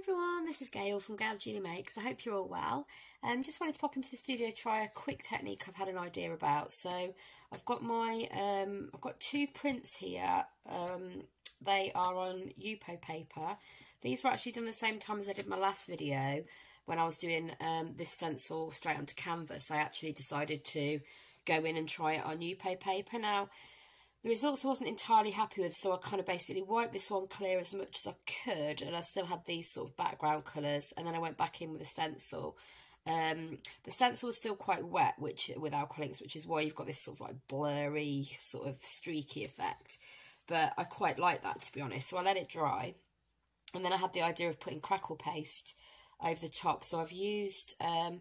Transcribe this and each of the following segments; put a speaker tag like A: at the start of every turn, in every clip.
A: everyone, this is Gail from Gail Julie Makes. I hope you're all well. Um, just wanted to pop into the studio try a quick technique I've had an idea about. So I've got my um, I've got two prints here. Um, they are on Yupo paper. These were actually done the same time as I did my last video when I was doing um, this stencil straight onto canvas. I actually decided to go in and try it on Yupo paper. Now the results I wasn't entirely happy with, so I kind of basically wiped this one clear as much as I could, and I still had these sort of background colours, and then I went back in with a stencil. Um, the stencil was still quite wet, which with inks, which is why you've got this sort of like blurry, sort of streaky effect. But I quite like that, to be honest. So I let it dry, and then I had the idea of putting crackle paste over the top. So I've used um,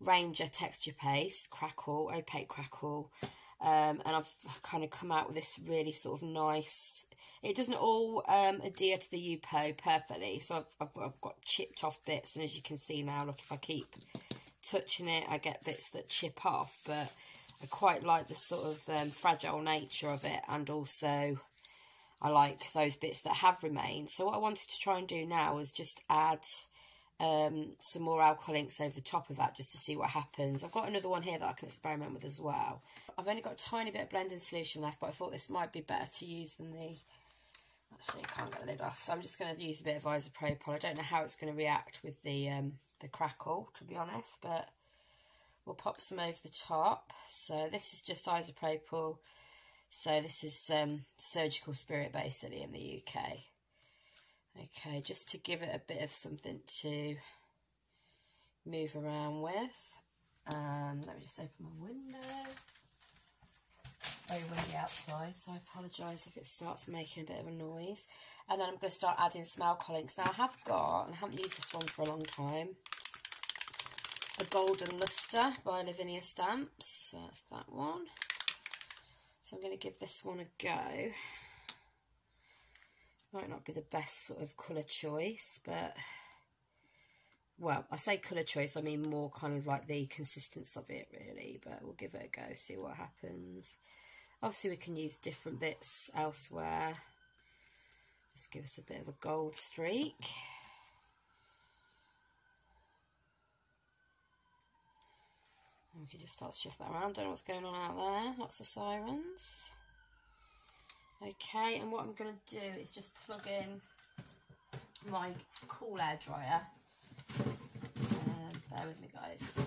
A: Ranger texture paste, crackle, opaque crackle, um, and I've kind of come out with this really sort of nice, it doesn't all um, adhere to the Yupo perfectly, so I've, I've, I've, got chipped off bits, and as you can see now, look, if I keep touching it, I get bits that chip off, but I quite like the sort of um, fragile nature of it, and also I like those bits that have remained. So what I wanted to try and do now is just add um, some more alcohol inks over the top of that just to see what happens. I've got another one here that I can experiment with as well. I've only got a tiny bit of blending solution left, but I thought this might be better to use than the... Actually, I can't get the lid off, so I'm just going to use a bit of isopropyl. I don't know how it's going to react with the um, the crackle, to be honest, but we'll pop some over the top. So this is just isopropyl. So this is um, surgical spirit, basically, in the UK. Okay, just to give it a bit of something to move around with. And let me just open my window. Oh, Very windy outside, so I apologise if it starts making a bit of a noise. And then I'm going to start adding some alcohol inks. Now I have got, and I haven't used this one for a long time, a Golden Lustre by Lavinia Stamps. So that's that one. So I'm going to give this one a go. Might not be the best sort of colour choice, but... Well, I say colour choice, I mean more kind of like the consistency of it, really. But we'll give it a go, see what happens. Obviously, we can use different bits elsewhere. Just give us a bit of a gold streak. we can just start to shift that around. Don't know what's going on out there. Lots of sirens. Okay, and what I'm going to do is just plug in my cool air dryer. Um, bear with me, guys.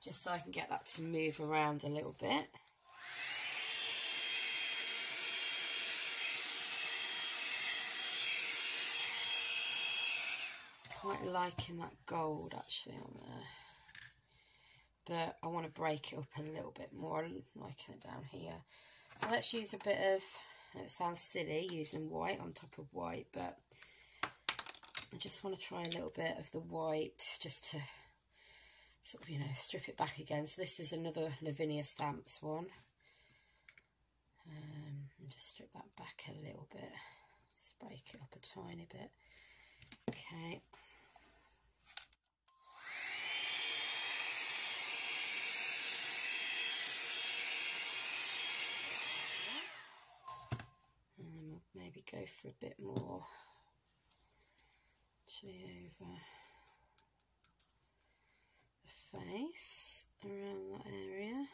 A: Just so I can get that to move around a little bit. Quite liking that gold actually on there. But I want to break it up a little bit more, liking it down here. So let's use a bit of, it sounds silly using white on top of white, but I just want to try a little bit of the white just to sort of, you know, strip it back again. So this is another Lavinia Stamps one. Um, just strip that back a little bit. Just break it up a tiny bit. Okay. Maybe go for a bit more actually over the face around that area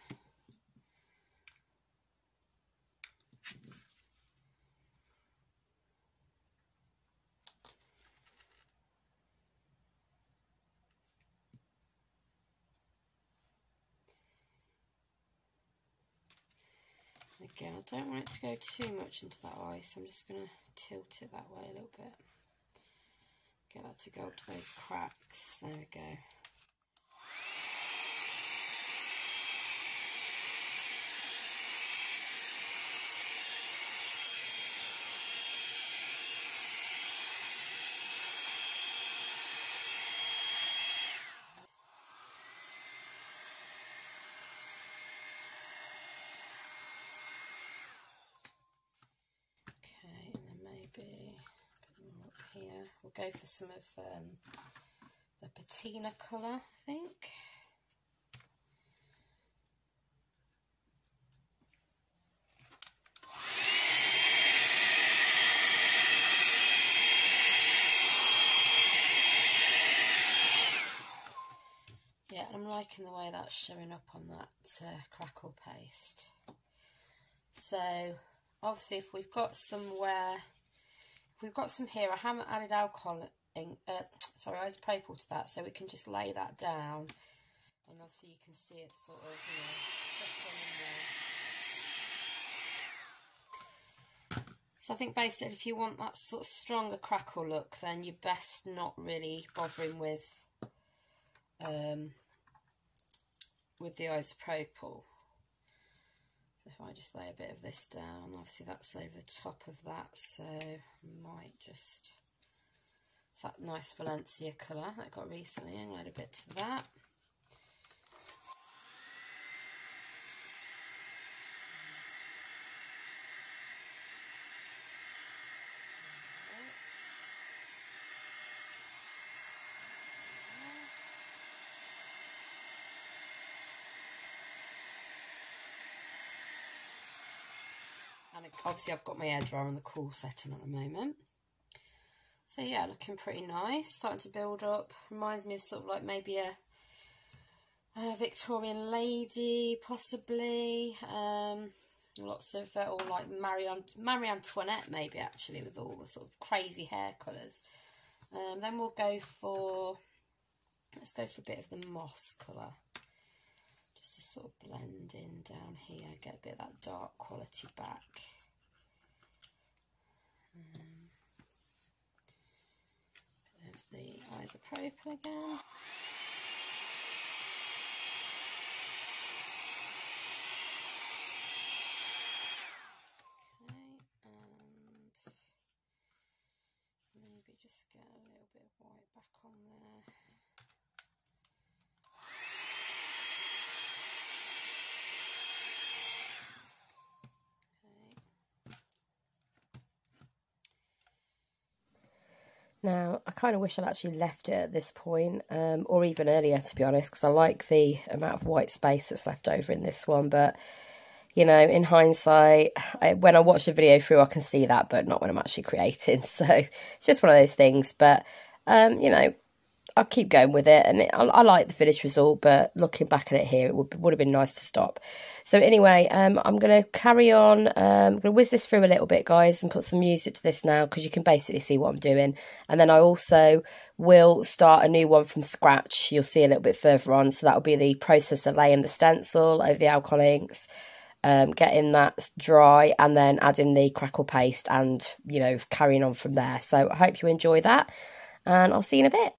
A: Again, I don't want it to go too much into that eye, so I'm just going to tilt it that way a little bit. Get that to go up to those cracks. There we go. up here. We'll go for some of um, the patina colour, I think. Yeah, I'm liking the way that's showing up on that uh, crackle paste. So, obviously if we've got somewhere we've got some here, I haven't added alcohol, in, uh, sorry, isopropyl to that, so we can just lay that down. And obviously you can see it sort of, you know, So I think basically if you want that sort of stronger crackle look, then you're best not really bothering with um, with the isopropyl. If I just lay a bit of this down, obviously that's over the top of that, so I might just, it's that nice Valencia colour that I got recently, I'm going to add a bit to that. And obviously I've got my air dryer on the cool setting at the moment. So yeah, looking pretty nice. Starting to build up. Reminds me of sort of like maybe a, a Victorian lady, possibly. Um, lots of, uh, or like Marie, Marie Antoinette maybe actually, with all the sort of crazy hair colours. Um, then we'll go for, let's go for a bit of the moss colour just to sort of blend in down here, get a bit of that dark quality back. Um, bit of the isopropyl again. Okay, and maybe just get a little bit of white back on there. Now, I kind of wish I'd actually left it at this point, um, or even earlier, to be honest, because I like the amount of white space that's left over in this one. But, you know, in hindsight, I, when I watch the video through, I can see that, but not when I'm actually creating. So it's just one of those things. But, um, you know, I'll keep going with it, and it, I, I, like the finished result. But looking back at it here, it would, would have been nice to stop. So anyway, um, I'm going to carry on. Um, I'm going to whiz this through a little bit, guys, and put some music to this now because you can basically see what I'm doing. And then I also will start a new one from scratch. You'll see a little bit further on. So that will be the process of laying the stencil over the alcohol inks. Um, getting that dry and then adding the crackle paste and you know carrying on from there so I hope you enjoy that and I'll see you in a bit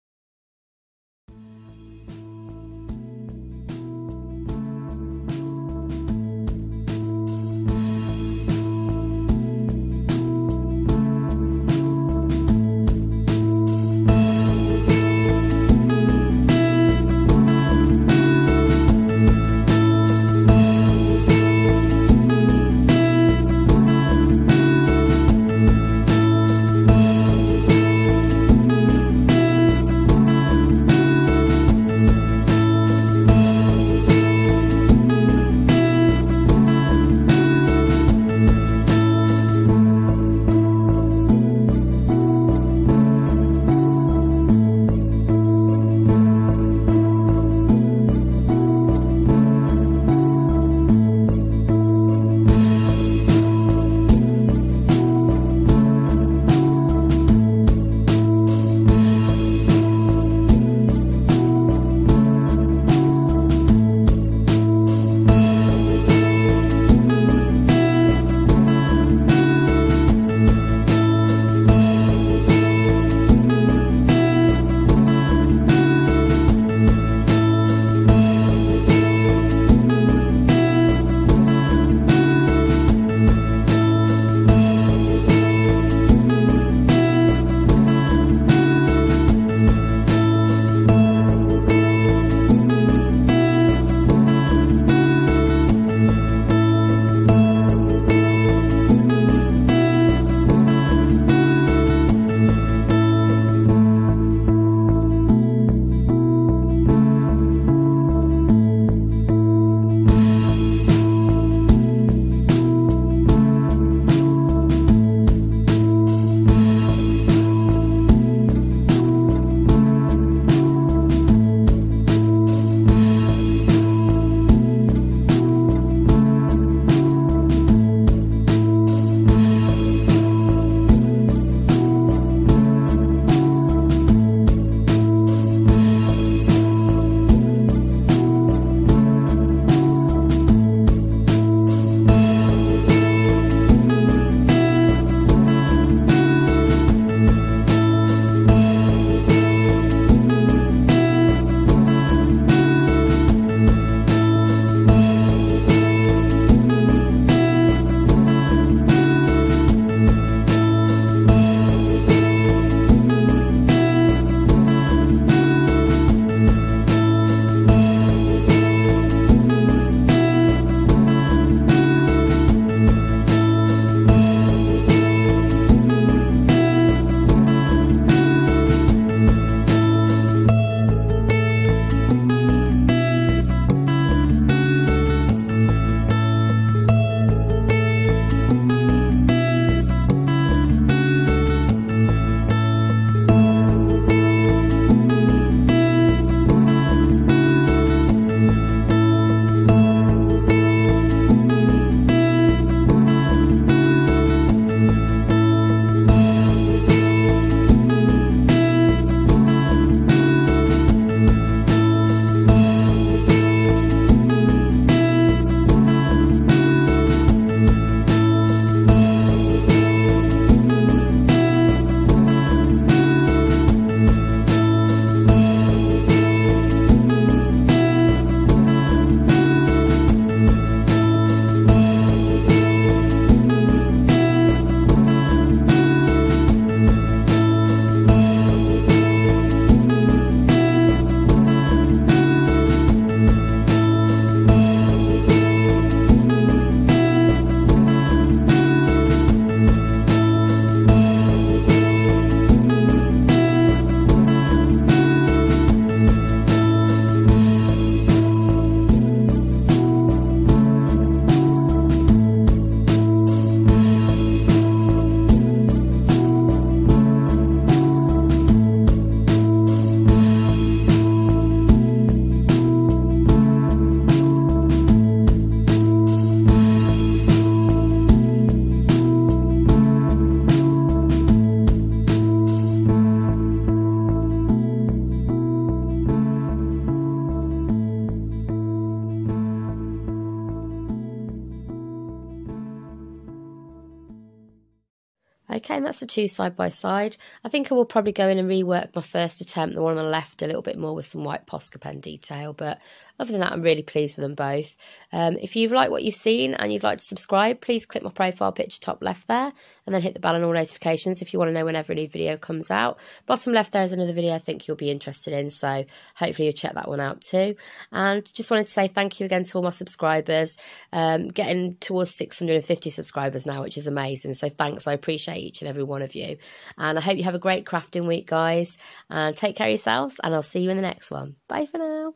A: Okay, and that's the two side by side. I think I will probably go in and rework my first attempt, the one on the left, a little bit more with some white Posca pen detail. But other than that, I'm really pleased with them both. Um, if you've liked what you've seen and you'd like to subscribe, please click my profile picture top left there and then hit the bell on all notifications if you want to know whenever a new video comes out. Bottom left there is another video I think you'll be interested in, so hopefully you'll check that one out too. And just wanted to say thank you again to all my subscribers. Um, getting towards 650 subscribers now, which is amazing. So thanks, I appreciate and every one of you. And I hope you have a great crafting week, guys. And take care of yourselves, and I'll see you in the next one. Bye for now.